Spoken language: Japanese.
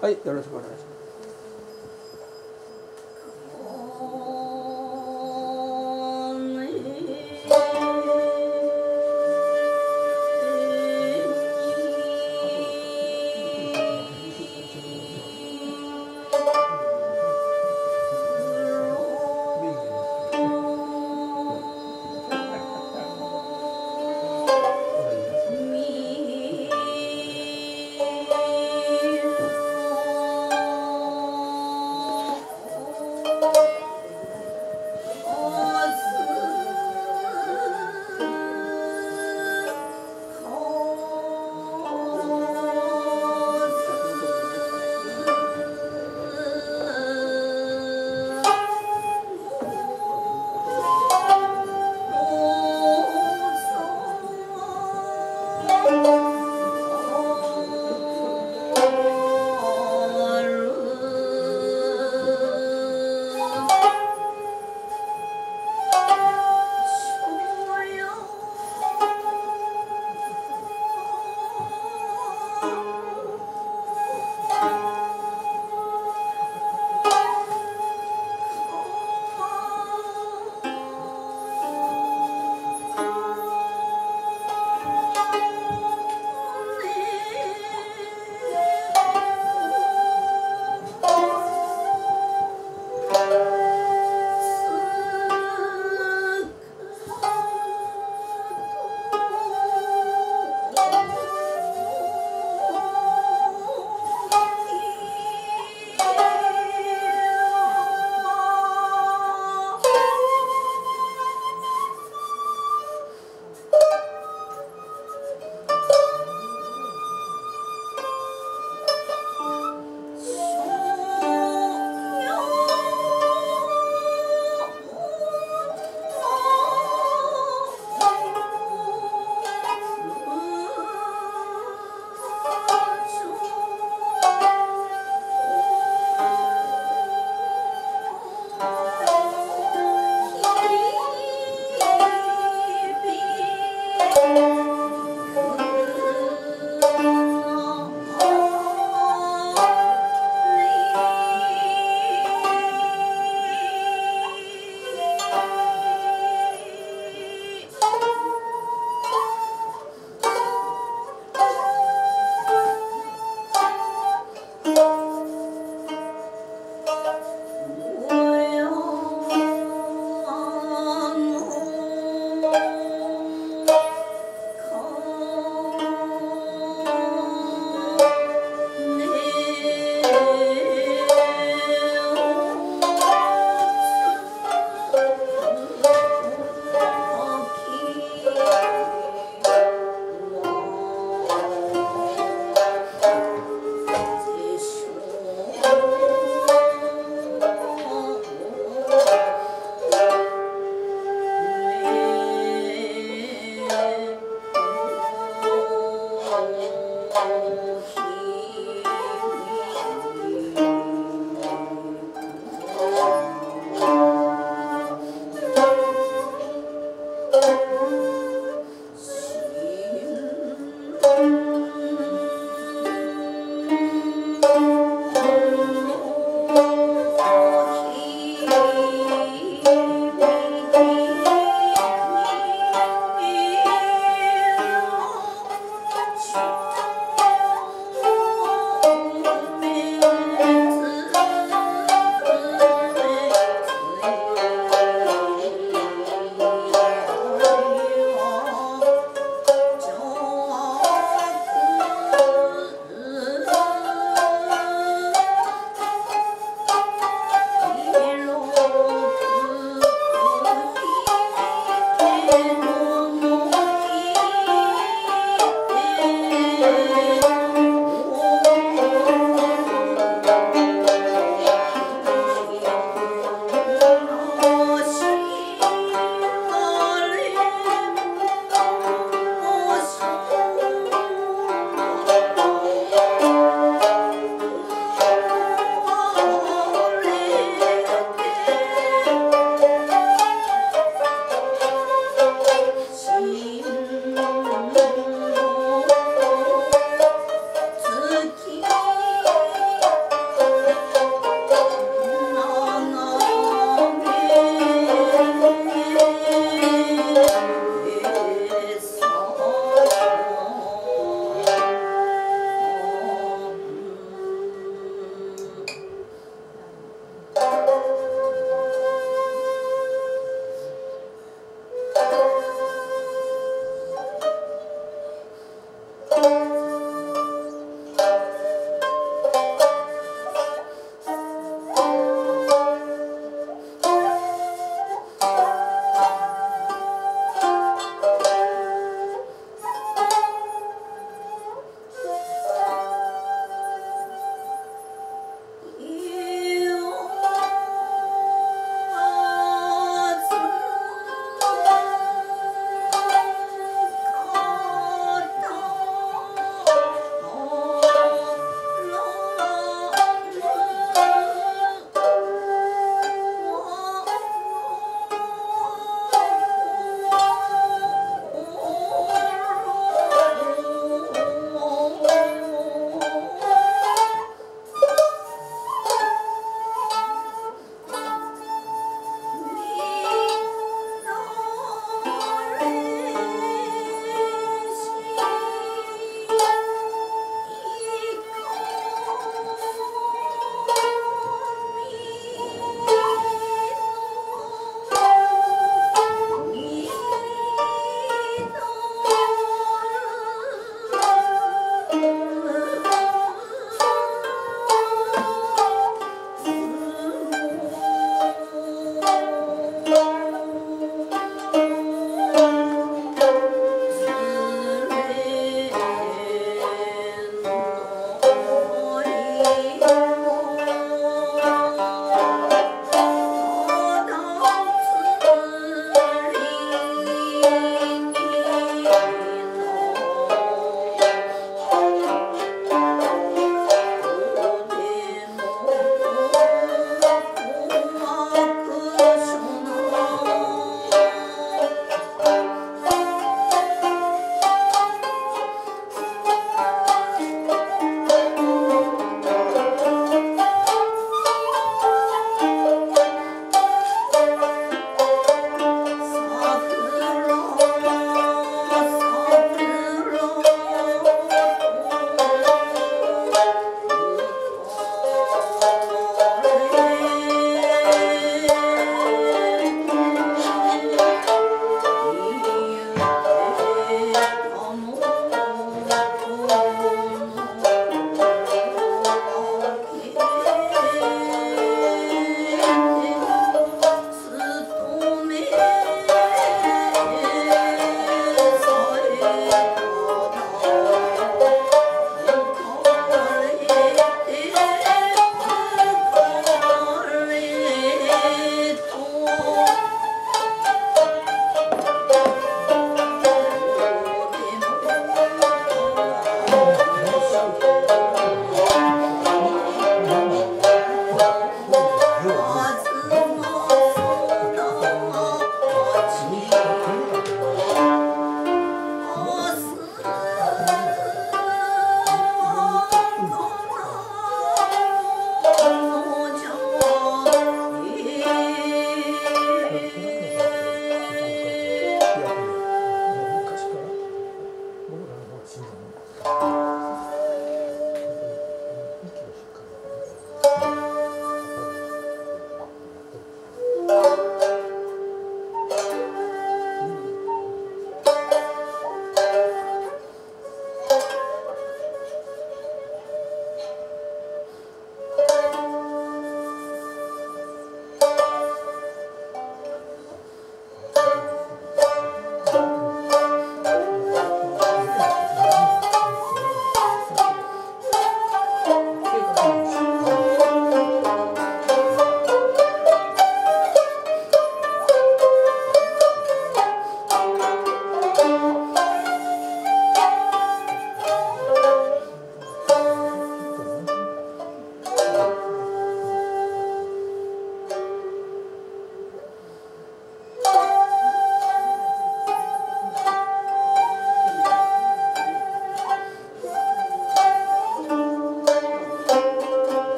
はいよろしくお願いします。